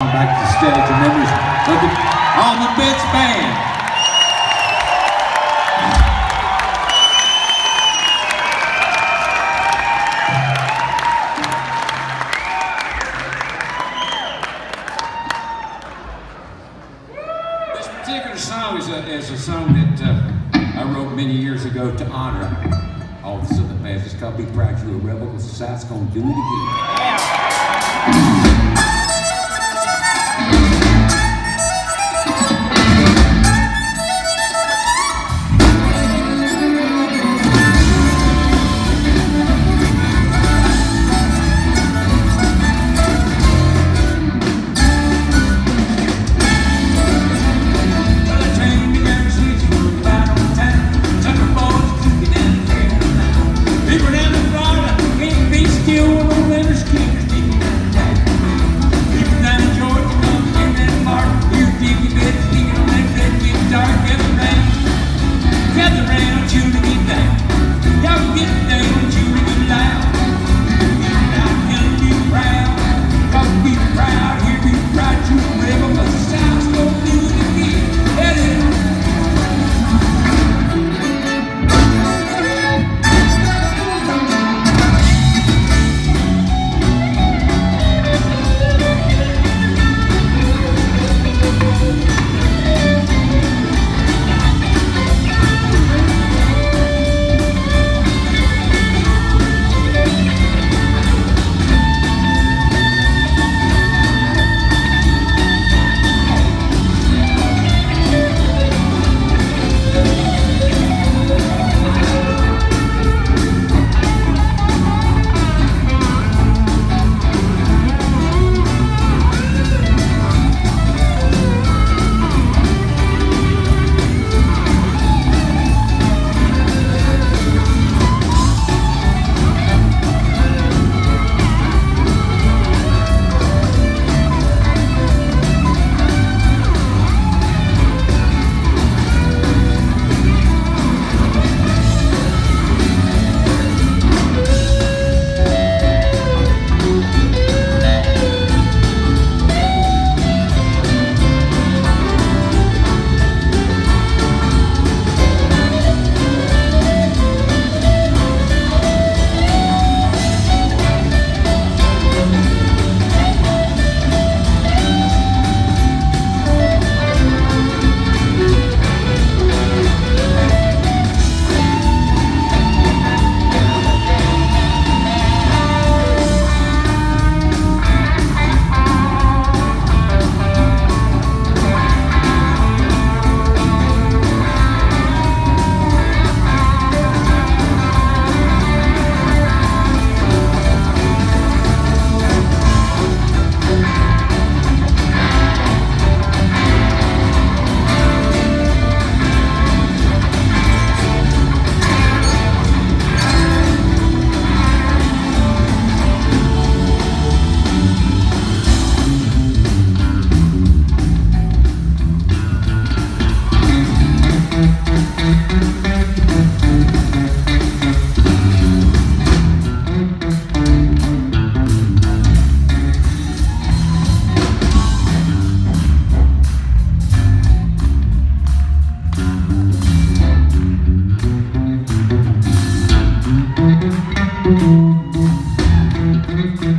back to the stage and members of the Allman Betts Band. This particular song is a, is a song that uh, I wrote many years ago to honor all of the Southern bands. It's called Be Proud You're a Rebel because South's gonna do it again. Mm-hmm.